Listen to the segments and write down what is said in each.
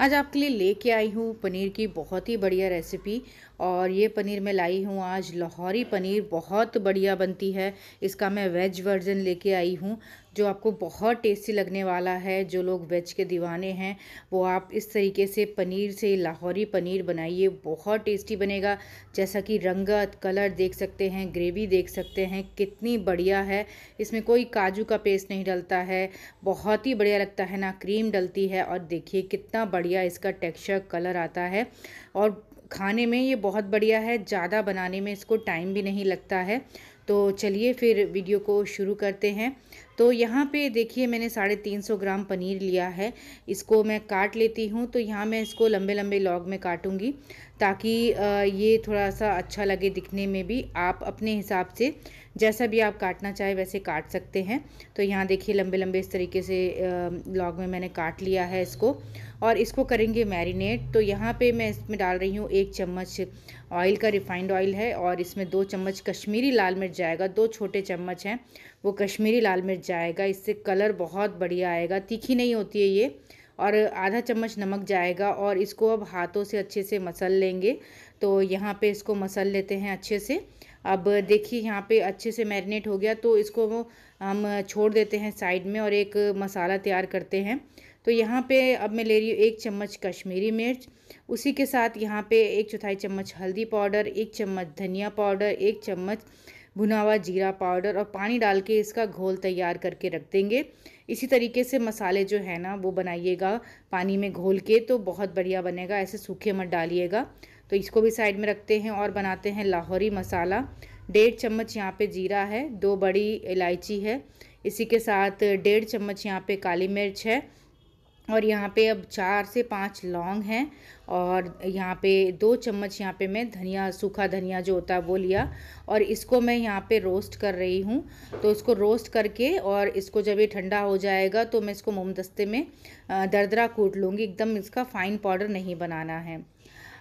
आज आपके लिए लेके आई हूँ पनीर की बहुत ही बढ़िया रेसिपी और ये पनीर मैं लाई हूँ आज लाहौरी पनीर, बहुत बढ़िया बनती है। इसका मैं वेज वर्जन लेके आई हूँ, जो आपको बहुत टेस्टी लगने वाला है, जो लोग वेज के दीवाने हैं, वो आप इस तरीके से पनीर से लाहौरी पनीर बनाइए, बहुत टेस्टी बनेगा। जैसा कि रंगत, कलर देख सकते हैं, ग्रेवी देख सकते हैं, कितनी बढ़िया है। इसमें कोई काजू का पेस्ट नहीं डलता है, बहुत ही बढ़िया लगता है ना, क्रीम डलती है और देखिए कितना बढ़िया इसका टेक्स्चर, कलर आता है। और खाने में ये बहुत बढ़िया है, ज़्यादा बनाने में इसको टाइम भी नहीं लगता है। तो चलिए फिर वीडियो को शुरू करते हैं। तो यहाँ पे देखिए मैंने साढ़े तीन सौ ग्राम पनीर लिया है। इसको मैं काट लेती हूँ तो यहाँ मैं इसको लंबे लंबे लॉग में काटूँगी ताकि ये थोड़ा सा अच्छा लगे दिखने में भी। आप अपने हिसाब से जैसा भी आप काटना चाहे वैसे काट सकते हैं। तो यहाँ देखिए लंबे लंबे इस तरीके से लॉग में मैंने काट लिया है इसको। और इसको करेंगे मैरिनेट। तो यहाँ पे मैं इसमें डाल रही हूँ एक चम्मच ऑयल का रिफाइंड ऑयल है और इसमें दो चम्मच कश्मीरी लाल मिर्च जाएगा। दो छोटे चम्मच हैं, वो कश्मीरी लाल मिर्च जाएगा। इससे कलर बहुत बढ़िया आएगा। तीखी नहीं होती है ये। और आधा चम्मच नमक जाएगा और इसको अब हाथों से अच्छे से मसल लेंगे। तो यहाँ पे इसको मसल लेते हैं अच्छे से। अब देखिए यहाँ पे अच्छे से मैरिनेट हो गया तो इसको हम छोड़ देते हैं साइड में और एक मसाला तैयार करते हैं। तो यहाँ पे अब मैं ले रही हूँ एक चम्मच कश्मीरी मिर्च, उसी के साथ यहाँ पे एक चौथाई चम्मच हल्दी पाउडर, एक चम्मच धनिया पाउडर, एक चम्मच भुना हुआ जीरा पाउडर और पानी डाल के इसका घोल तैयार करके रख देंगे। इसी तरीके से मसाले जो है ना, वो बनाइएगा पानी में घोल के तो बहुत बढ़िया बनेगा, ऐसे सूखे मत डालिएगा। तो इसको भी साइड में रखते हैं और बनाते हैं लाहौरी मसाला। डेढ़ चम्मच यहाँ पे जीरा है, दो बड़ी इलायची है। इसी के साथ डेढ़ चम्मच यहाँ पे काली मिर्च है और यहाँ पे अब चार से पाँच लौंग हैं और यहाँ पे दो चम्मच यहाँ पे मैं धनिया, सूखा धनिया जो होता है वो लिया और इसको मैं यहाँ पे रोस्ट कर रही हूँ। तो इसको रोस्ट करके और इसको जब ये ठंडा हो जाएगा तो मैं इसको मोमदस्ते में दरदरा कूट लूँगी। एकदम इसका फ़ाइन पाउडर नहीं बनाना है।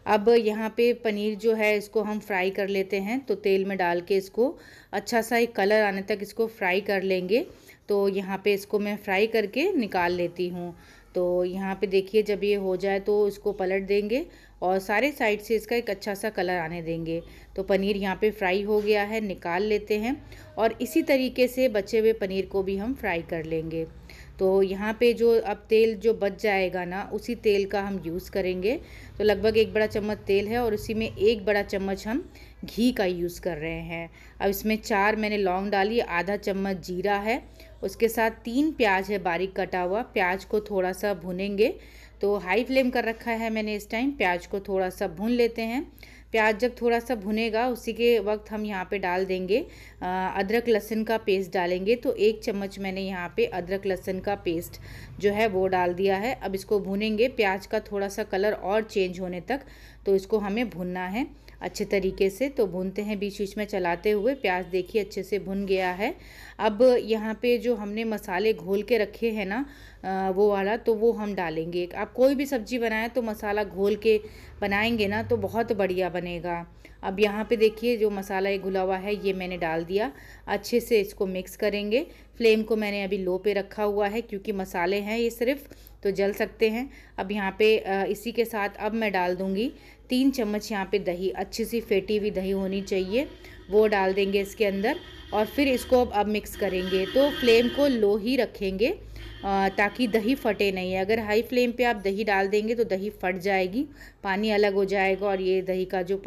अब यहाँ पे पनीर जो है, इसको हम फ्राई कर लेते हैं। तो तेल में डाल के इसको अच्छा सा एक कलर आने तक इसको फ्राई कर लेंगे। तो यहाँ पे इसको मैं फ्राई करके निकाल लेती हूँ। तो यहाँ पे देखिए, जब ये हो जाए तो इसको पलट देंगे और सारे साइड से इसका एक अच्छा सा कलर आने देंगे। तो पनीर यहाँ पे फ्राई हो गया है, निकाल लेते हैं और इसी तरीके से बचे हुए पनीर को भी हम फ्राई कर लेंगे। तो यहाँ पे जो अब तेल जो बच जाएगा ना, उसी तेल का हम यूज़ करेंगे। तो लगभग एक बड़ा चम्मच तेल है और उसी में एक बड़ा चम्मच हम घी का यूज़ कर रहे हैं। अब इसमें चार मैंने लौंग डाली, आधा चम्मच जीरा है, उसके साथ तीन प्याज है बारीक कटा हुआ। प्याज को थोड़ा सा भुनेंगे। तो हाई फ्लेम कर रखा है मैंने इस टाइम प्याज को थोड़ा सा भून लेते हैं। प्याज जब थोड़ा सा भुनेगा, उसी के वक्त हम यहाँ पे डाल देंगे अदरक लहसुन का पेस्ट डालेंगे। तो एक चम्मच मैंने यहाँ पे अदरक लहसुन का पेस्ट जो है वो डाल दिया है। अब इसको भुनेंगे, प्याज का थोड़ा सा कलर और चेंज होने तक तो इसको हमें भुनना है। अच्छे तरीके से तो भूनते हैं बीच बीच में चलाते हुए। प्याज देखिए अच्छे से भुन गया है। अब यहाँ पे जो हमने मसाले घोल के रखे हैं ना वो वाला तो वो हम डालेंगे। आप कोई भी सब्ज़ी बनाएँ तो मसाला घोल के बनाएँगे ना तो बहुत बढ़िया बनेगा। अब यहाँ पे देखिए जो मसाला ये घुला हुआ है, ये मैंने डाल दिया। अच्छे से इसको मिक्स करेंगे। फ्लेम को मैंने अभी लो पे रखा हुआ है क्योंकि मसाले हैं ये सिर्फ़ तो जल सकते हैं। अब यहाँ पे इसी के साथ अब मैं डाल दूँगी तीन चम्मच यहाँ पे दही। अच्छी सी फेटी हुई दही होनी चाहिए, वो डाल देंगे इसके अंदर और फिर इसको अब अब मिक्स करेंगे। तो फ्लेम को लो ही रखेंगे ताकि दही फटे नहीं। अगर हाई फ्लेम पे आप दही डाल देंगे तो दही फट जाएगी, पानी अलग हो जाएगा और ये दही का जो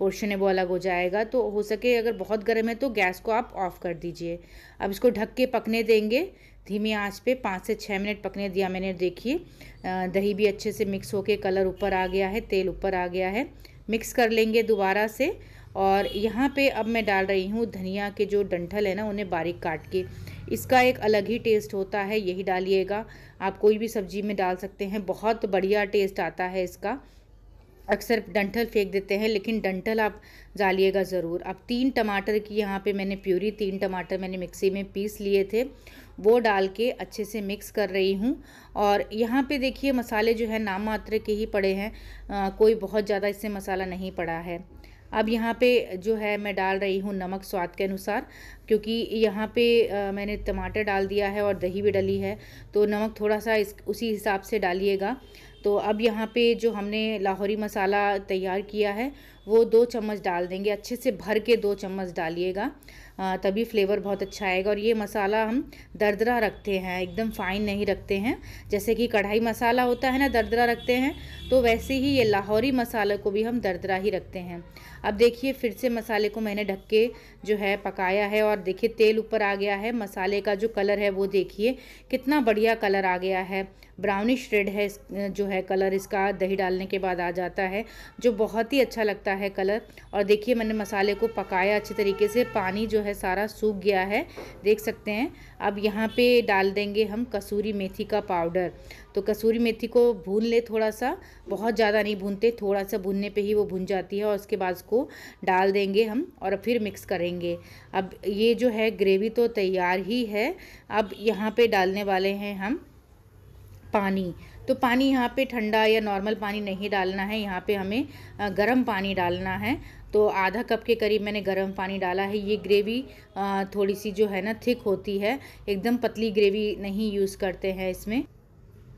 पोर्शन है, वो अलग हो जाएगा। तो हो सके अगर बहुत गर्म है तो गैस को आप ऑफ़ कर दीजिए। अब इसको ढक के पकने देंगे। धीमी आँच पे पाँच से छः मिनट पकने दिया मैंने, देखिए। दही भी अच्छे से मिक्स होके कलर ऊपर आ गया है, तेल ऊपर आ गया है। मिक्स कर लेंगे दोबारा से। और यहाँ पे अब मैं डाल रही हूँ धनिया के जो डंठल है ना, उन्हें बारीक काट के। इसका एक अलग ही टेस्ट होता है, यही डालिएगा। आप कोई भी सब्ज़ी में डाल सकते हैं, बहुत बढ़िया टेस्ट आता है इसका। अक्सर डंठल फेंक देते हैं लेकिन डंठल आप जालिएगा ज़रूर। अब तीन टमाटर की यहाँ पे मैंने प्यूरी तीन टमाटर मैंने मिक्सी में पीस लिए थे वो डाल के अच्छे से मिक्स कर रही हूँ। और यहाँ पे देखिए मसाले जो है नाम मात्र के ही पड़े हैं आ, कोई बहुत ज़्यादा इससे मसाला नहीं पड़ा है। अब यहाँ पे जो है मैं डाल रही हूँ नमक स्वाद के अनुसार क्योंकि यहाँ पे आ, मैंने टमाटर डाल दिया है और दही भी डली है तो नमक थोड़ा सा इस उसी हिसाब से डालिएगा। तो अब यहाँ पे जो हमने लाहौरी मसाला तैयार किया है वो दो चम्मच डाल देंगे अच्छे से भर के दो चम्मच डालिएगा। तभी फ्लेवर बहुत अच्छा आएगा और ये मसाला हम दरदरा रखते हैं, एकदम फाइन नहीं रखते हैं। जैसे कि कढ़ाई मसाला होता है ना, दरदरा रखते हैं तो वैसे ही ये लाहौरी मसाले को भी हम दरदरा ही रखते हैं। अब देखिए, फिर से मसाले को मैंने ढक के जो है पकाया है और देखिए, तेल ऊपर आ गया है। मसाले का जो कलर है वो देखिए, कितना बढ़िया कलर आ गया है। ब्राउनिश रेड है जो है कलर, इसका दही डालने के बाद आ जाता है, जो बहुत ही अच्छा लगता है कलर। और देखिए, मैंने मसाले को पकाया अच्छे तरीके से। पानी जो है, सारा सूख गया है, देख सकते हैं। अब यहाँ पे डाल देंगे हम कसूरी मेथी का पाउडर। तो कसूरी मेथी को भून ले थोड़ा सा बहुत ज़्यादा नहीं भूनते थोड़ा सा भूनने पे ही वो भून जाती है और उसके बाद उसको डाल देंगे हम और फिर मिक्स करेंगे। अब ये जो है, ग्रेवी तो तैयार ही है। अब यहाँ पे डालने वाले हैं हम पानी। तो पानी यहाँ पे ठंडा या नॉर्मल पानी नहीं डालना है, यहाँ पे हमें गर्म पानी डालना है। तो आधा कप के करीब मैंने गर्म पानी डाला है। ये ग्रेवी थोड़ी सी जो है ना, थिक होती है। एकदम पतली ग्रेवी नहीं यूज़ करते हैं इसमें।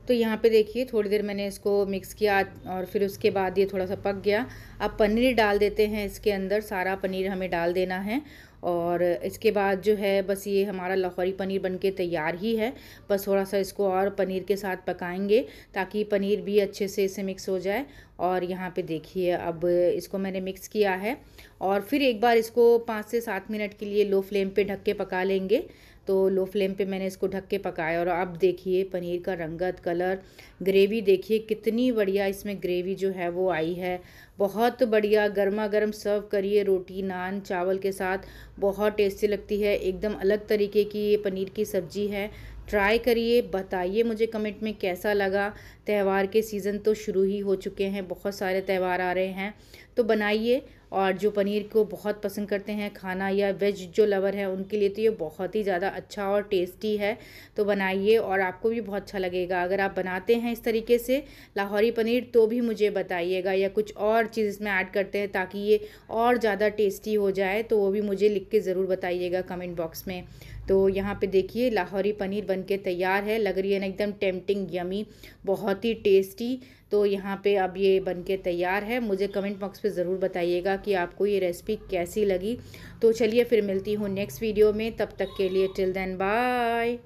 तो यहाँ पे देखिए, थोड़ी देर मैंने इसको मिक्स किया और फिर उसके बाद ये थोड़ा सा पक गया। अब पनीर डाल देते हैं इसके अंदर, सारा पनीर हमें डाल देना है। और इसके बाद जो है, बस ये हमारा लाहौरी पनीर बनके तैयार ही है। बस थोड़ा सा इसको और पनीर के साथ पकाएँगे ताकि पनीर भी अच्छे से इसे मिक्स हो जाए। और यहाँ पे देखिए, अब इसको मैंने मिक्स किया है। और फिर एक बार इसको पाँच से सात मिनट के लिए लो फ्लेम पे ढक के पका लेंगे। तो लो फ्लेम पे मैंने इसको ढक के पकाया और अब देखिए पनीर का रंगत, कलर, ग्रेवी देखिए कितनी बढ़िया इसमें ग्रेवी जो है वो आई है। बहुत बढ़िया गर्मा गर्म सर्व करिए रोटी नान चावल के साथ, बहुत टेस्टी लगती है। एकदम अलग तरीके की ये पनीर की सब्ज़ी है। ट्राई करिए, बताइए मुझे कमेंट में कैसा लगा। त्यौहार के सीज़न तो शुरू ही हो चुके हैं, बहुत सारे त्यौहार आ रहे हैं। तो बनाइए और जो पनीर को बहुत पसंद करते हैं, खाना या वेज जो लवर है, उनके लिए तो ये बहुत ही ज़्यादा अच्छा और टेस्टी है। तो बनाइए और आपको भी बहुत अच्छा लगेगा। अगर आप बनाते हैं इस तरीके से लाहौरी पनीर तो भी मुझे बताइएगा या कुछ और चीज़ इसमें ऐड करते हैं ताकि ये और ज़्यादा टेस्टी हो जाए तो वो भी मुझे लिख के ज़रूर बताइएगा कमेंट बॉक्स में। तो यहाँ पे देखिए, लाहौरी पनीर बनके तैयार है। लग रही है ना एकदम टेम्पटिंग यमी बहुत ही टेस्टी तो यहाँ पे अब ये बनके तैयार है। मुझे कमेंट बॉक्स पे ज़रूर बताइएगा कि आपको ये रेसिपी कैसी लगी। तो चलिए फिर मिलती हूँ नेक्स्ट वीडियो में। तब तक के लिए टिल देन बाय